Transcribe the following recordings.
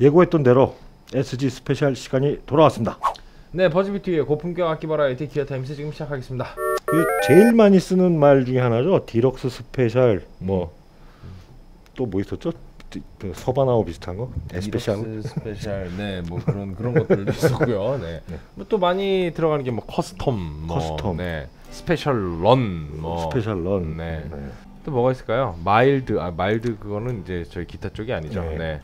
예고했던 대로 SG special 시간이 돌아왔습니다. 네, 버즈비티의 고품격 악기 variety Gear Times 지금 시작하겠습니다. 그 제일 많이 쓰는 말 중에 하나죠. deluxe special 뭐 또뭐 있었죠? 디- 그 서바나오 비슷한 거? especial. deluxe special, 네, 뭐 그런 그런 것들도 있었고요. 네, 뭐또 많이 들어가는 게 뭐 custom, 뭐, custom. 네, special run, 뭐 special run. 네. 또 뭐가 있을까요? mild, 아 mild 그거는 이제 저희 기타 쪽이 아니죠. 네.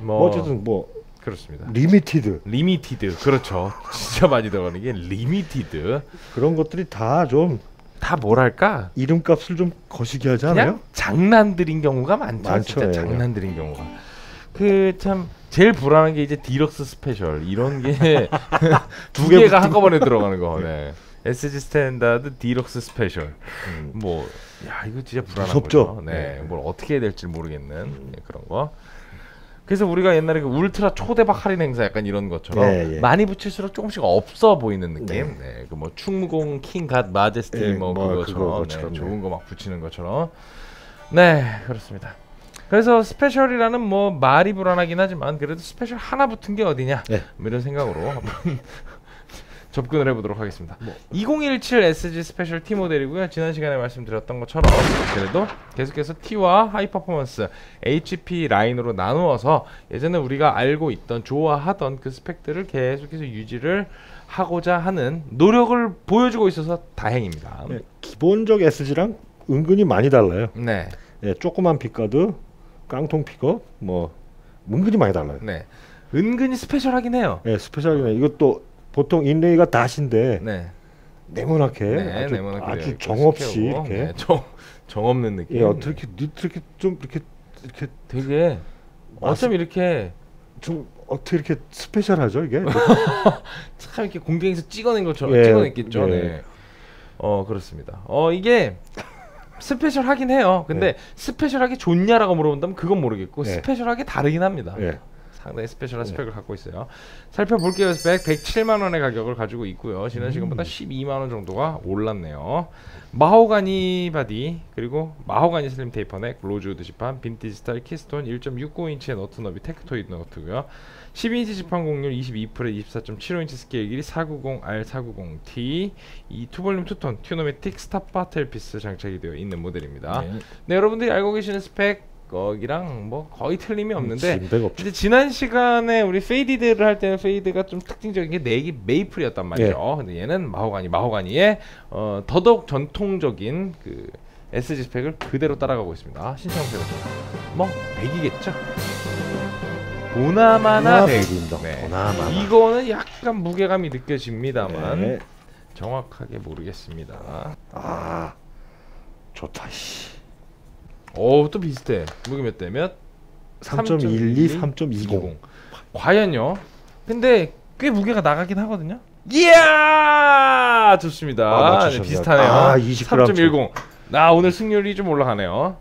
네, 뭐뭐 어쨌든 뭐 그렇습니다. limited limited, 그렇죠. 진짜 많이 들어가는 게 limited. 그런 것들이 다 좀 다 뭐랄까? 이름값을 좀 거시기 하지 않아요? 장난들인 경우가 많죠. 많죠, 진짜 예. 장난들인 경우가. 그 참 제일 불안한 게 이제 deluxe special 이런 게 두개 개가 한꺼번에 들어가는 거. 네. SG standard deluxe special. 음. 뭐 야 이거 진짜 불안한 무섭죠? 거죠. 네. 네. 뭘 어떻게 해야 될지 모르겠는 예, 그런 거. 그래서 우리가 옛날에 그 울트라 초대박 할인 행사 약간 이런 것처럼 예, 예. 많이 붙일수록 조금씩 없어 보이는 느낌. 네. 네. 그뭐 충무공 킹갓 majesty 예, 뭐, 뭐 그거처럼, 그거처럼, 네, 네. 좋은 거 막 붙이는 것처럼. 네, 그렇습니다. 그래서 special이라는 뭐 말이 불안하긴 하지만 그래도 special 하나 붙은 게 어디냐 네. 뭐 이런 생각으로 한번 접근을 해보도록 하겠습니다. 뭐. 2017 SG special T 모델이고요. 지난 시간에 말씀드렸던 것처럼 그래도 계속해서 T와 high performance HP 라인으로 나누어서 예전에 우리가 알고 있던 좋아하던 그 스펙들을 계속해서 유지를 하고자 하는 노력을 보여주고 있어서 다행입니다. 예, 기본적 SG랑 은근히 많이 달라요. 네, 예, 조그만 pickguard, 깡통 픽업, 뭐 은근히 많이 달라요. 네. 은근히 special하긴 해요. 예, special이네. 이것도 보통 inlay가 다신데 네, 네모나게 네, 아주, 네모나게 아주 정없이 이렇게 네, 정, 정 없는 느낌. 예, 어떻게 이렇게 좀 이렇게 이렇게 되게 어쩜 이렇게 좀 어떻게 이렇게 special하죠 이게? 참 이렇게 공장에서 찍어낸 것처럼 예, 찍어냈겠죠. 예. 네. 어 그렇습니다. 어 이게 special하긴 해요. 근데 예. special하게 좋냐라고 물어본다면 그건 모르겠고 예. special하게 다르긴 합니다. 예. 상당히 special한 스펙을 갖고 있어요. 살펴볼게요. 스펙 107만 원의 가격을 가지고 있고요. 지난 음. 시간보다 12만 원 정도가 올랐네요. 마호가니 body 그리고 마호가니 slim taper neck rosewood 지판 빈티지 스타일 keystone 1.69인치의 너트 너비 TekToid 너트고요. 12인치 지판 곡률 22 fret 24.75인치 스케일 길이 490R490T 이 two volume two tone Tune-O-Matic stop bar tailpiece 장착이 되어 있는 모델입니다. 네. 네 여러분들이 알고 계시는 스펙 거기랑 뭐 거의 틀림이 없는데 gig bag 없죠. 근데 지난 시간에 우리 Faded를 할 때는 Faded가 좀 특징적인 게 neck이 maple이었단 말이죠. 근데 얘는 마호가니 마호가니의 어, 더더욱 전통적인 그 SG 스펙을 그대로 따라가고 있습니다. 신청세가 뭐 100이겠죠. 보나마나 100. 백입니다. 네. 보나마나. 이거는 약간 무게감이 느껴집니다만 네. 정확하게 모르겠습니다. 아 좋다. 씨. 오또 비슷해. 무게 몇 대 몇? 3.12, 3.20. 과연요? 근데 꽤 무게가 나가긴 하거든요. 이야 좋습니다. 아, 네. 비슷하네요. 아, 20g 3.10. 나 오늘 승률이 좀 올라가네요.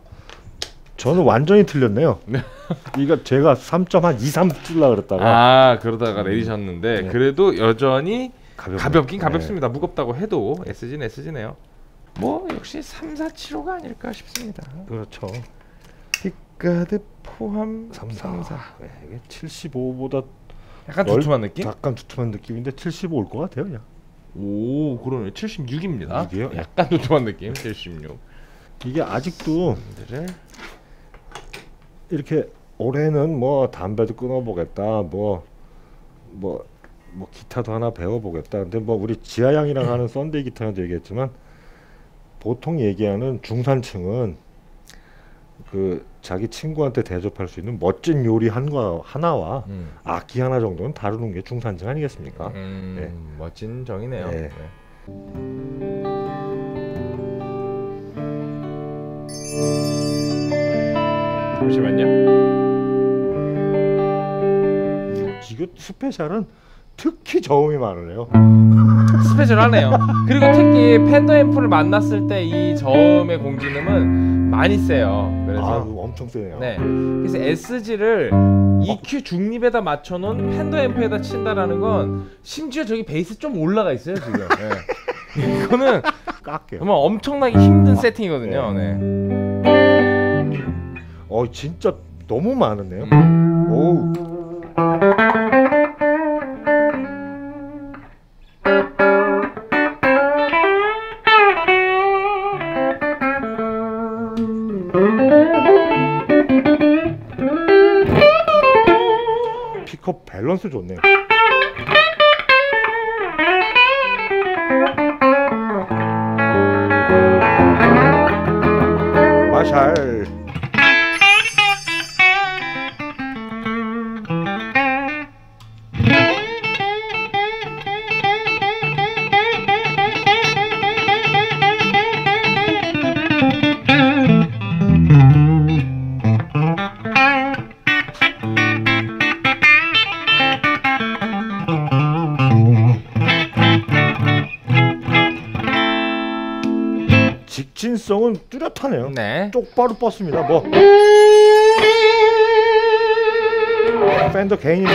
저는 완전히 틀렸네요. 네. 이거 제가 3.23 줄라 그랬다가 아 그러다가 내리셨는데 네. 그래도 여전히 가볍 가볍긴 가볍습니다. 무겁다고 해도 SG는 SG네요. 뭐 역시 3, 4, 7호가 아닐까 싶습니다. 그렇죠. pickguard 포함 3, 4. 3, 4. 네, 이게 75보다 약간 넓- 두툼한 느낌? 약간 두툼한 느낌인데 75 올 것 같아요, 그냥. 오 그러네 76입니다. 76 이요? 약간 두툼한 느낌 76. 이게 아직도 이렇게 올해는 뭐 담배도 끊어보겠다, 뭐 뭐, 뭐 기타도 하나 배워보겠다. 근데 뭐 우리 지하양이랑 하는 Sunday 기타도 얘기했지만 보통 얘기하는 중산층은 그 자기 친구한테 대접할 수 있는 멋진 요리 한거 하나와 음. 악기 하나 정도는 다루는 게 중산층 아니겠습니까? 음, 네. 멋진 정의네요. 네. 잠시만요. 이거 스페셜은 특히 저음이 많으네요. 스페셜하네요. 그리고 특히 팬더 앰프를 만났을 때 이 저음의 공진음은 많이 세요. 아, 그래서 엄청 세네요. 네. 그래서 SG를 EQ 중립에다 맞춰놓은 팬더 앰프에다 친다라는 건 심지어 저기 베이스 좀 올라가 있어요 지금. 네. 이거는 깎게요. 정말 엄청나게 힘든 세팅이거든요. 네. 어, 진짜 너무 많으네요. 음. 오, 밸런스 좋네요. 마샬 직진성은 뚜렷하네요. 네. 똑바로 뻗습니다. 뭐 팬더 개인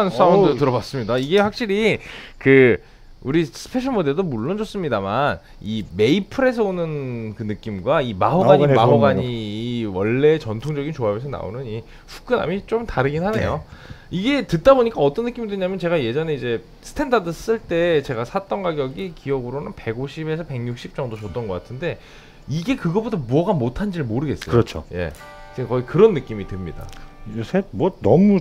시원한 사운드 어우. 들어봤습니다. 이게 확실히 그 우리 Special 모델도 물론 좋습니다만 이 maple에서 오는 그 느낌과 이 마호가니 마호가니 오는 이 원래 전통적인 조합에서 나오는 이 후끈함이 좀 다르긴 하네요. 이게 듣다 보니까 어떤 느낌이 드냐면 제가 예전에 이제 Standard 쓸 때 제가 샀던 가격이 기억으로는 150에서 160 정도 줬던 것 같은데 이게 그거보다 뭐가 못한지를 모르겠어요. 그렇죠. 예, 지금 거의 그런 느낌이 듭니다. 요새 뭐 너무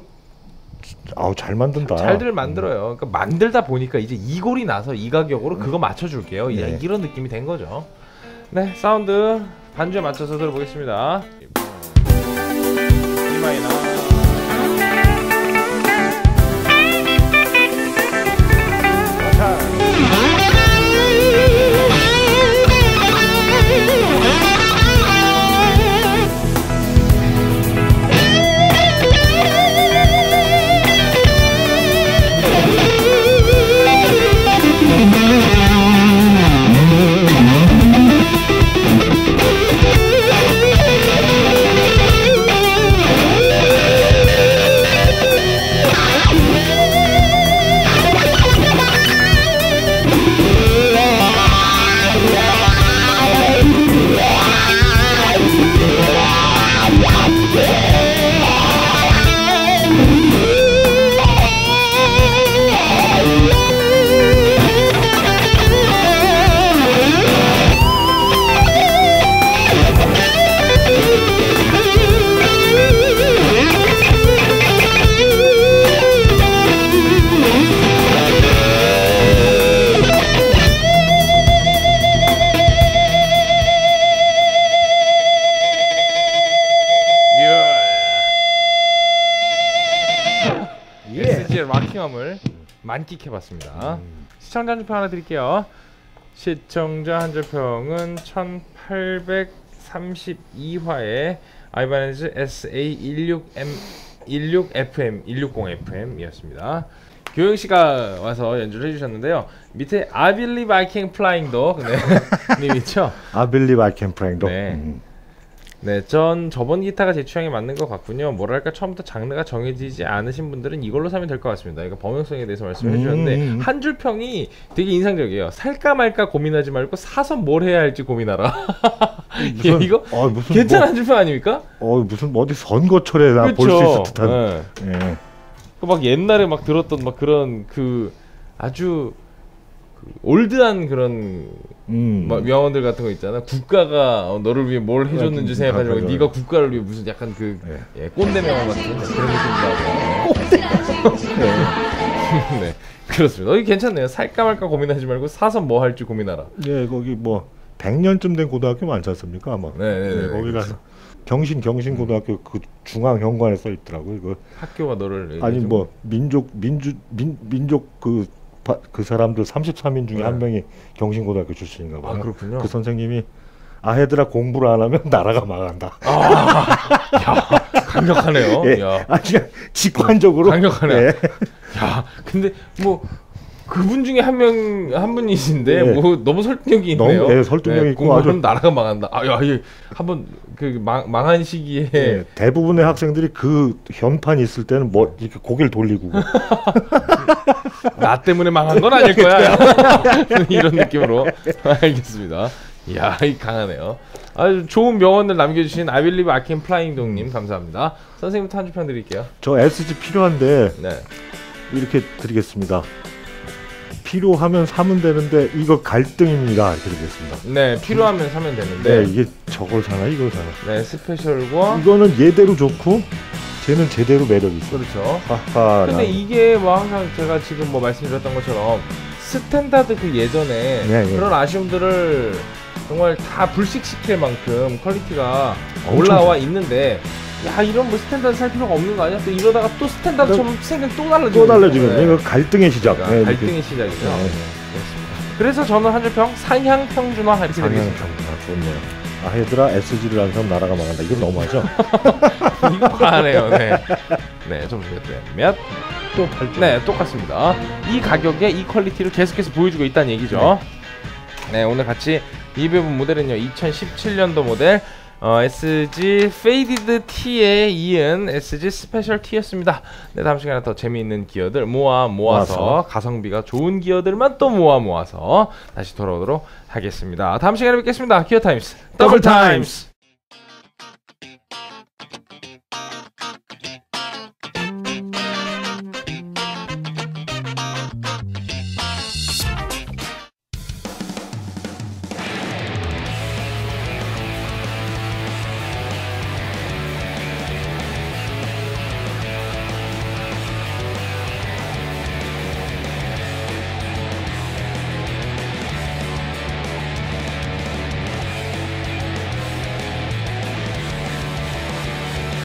아우 잘 만든다. 잘들 만들어요. 그러니까 만들다 보니까 이제 이 골이 나서 이 가격으로 그거 맞춰줄게요. 야, 네. 이런 느낌이 된 거죠. 네, 사운드 반주에 맞춰서 들어보겠습니다. 마이너. 예. 락킹함을 만끽해봤습니다. 음. 시청자 한줄평 하나 드릴게요. 시청자 한줄평은 1832화에 아이바네즈 SA16M 16FM 160FM이었습니다. 교영 씨가 와서 연주를 해주셨는데요. 밑에 I Believe I Can Flying도 네, 님 있죠? I believe I can fly도. 네. 음. 네, 전 저번 기타가 제 취향에 맞는 것 같군요. 뭐랄까 처음부터 장르가 정해지지 않으신 분들은 이걸로 사면 될 것 같습니다. 이거 범용성에 대해서 말씀해 음. 주셨는데 한줄 평이 되게 인상적이에요. 살까 말까 고민하지 말고 사서 뭘 해야 할지 고민하라. 무슨- 이거 어, 무슨 괜찮은 한줄평 아닙니까? 뭐, 어 무슨 어디 선거철에나 볼 수 있을 듯한. 네. 예. 그막 옛날에 막 들었던 막 그런 그 아주 그 올드한 그런 음. 막 명언들 같은 거 있잖아. 국가가 어, 너를 위해 뭘 해줬는지 음, 생각하지 말고 맞아요. 네가 국가를 위해 무슨 약간 그 예. 예, 꼰대 명언 같은 그런 느낌도 하고. 네, 그렇습니다. 어, 이게 괜찮네요. 살까 말까 고민하지 말고 사서 뭐 할지 고민하라. 예, 거기 뭐 100년쯤 된 고등학교 많지 않습니까? 아마. 네, 네, 네, 예, 거기 그렇죠. 가서 경신 경신 고등학교 그 중앙 현관에 써 있더라고요. 이거 학교가 너를 아니 좀- 뭐 민족 민주 민, 민족 그 그 사람들 33인 중에 네. 한 명이 경신 고등학교 출신인가 봐요. 아 그렇군요. 그 선생님이 아 얘들아 공부를 안 하면 나라가 망한다. 강력하네요. 예. 야, 아 직관적으로 강력하네. 예. 야, 근데 뭐 그분 중에 한 명 한 분이신데 예. 뭐 너무 설득력이 너무, 있네요. 예, 설득력 이 있고 공부하면 아주- 나라가 망한다. 아, 야, 이 한번 그 망, 망한 시기에 예, 대부분의 학생들이 그 현판이 있을 때는 뭐 이렇게 고개를 돌리고 나 때문에 망한 건 아닐 거야. 이런 느낌으로 알겠습니다. 이야, 이 강하네요. 아주 좋은 명언을 남겨주신 아빌리브 아킨 플라잉동님 감사합니다. 선생님부터 한 줄 평 드릴게요. 저 SG 필요한데 네. 이렇게 드리겠습니다. 필요하면 사면 되는데 이거 갈등입니다. 이렇게 드리겠습니다. 네, 필요하면 사면 되는데. 네, 이게 저걸 사나 이걸 사나. 네, Special과 이거는 얘대로 좋고 쟤는 쟤대로 매력 있어. 그렇죠. 하하. 근데 난- 이게 뭐 항상 제가 지금 뭐 말씀드렸던 것처럼 Standard 그 예전에 네, 네. 그런 아쉬움들을 정말 다 불식시킬 만큼 quality가 올라와 있는데 야 이런 뭐 Standard 살 필요가 없는 거 아니야? 또 이러다가 또 스탠다드 처럼 생각 또 달라지고 또 달라지고 네. 이거 갈등의 시작. 그러니까 네, 갈등의 시작이죠. 네. 네, 그렇습니다. 그래서 저는 한 줄평 상향 평준화 이렇게 상향. 평준화 좋네요. 아 얘들아 SG를 안 사면 나라가 망한다. 이건 너무하죠? 이거 과하네요. 네. 네, 점수 몇? 또 8점. 네, 똑같습니다. 이 가격에 이 quality를 계속해서 보여주고 있다는 얘기죠. 네, 오늘 같이 리뷰해본 모델은요, 2017년도 모델 어, SG Faded T에 이은 SG Special T였습니다. 네, 다음 시간에 더 재미있는 기어들 모아 모아서, 모아서. 가성비가 좋은 기어들만 또 모아 모아서 다시 돌아오도록 하겠습니다. 다음 시간에 뵙겠습니다. 기어 타임스 더블 타임스.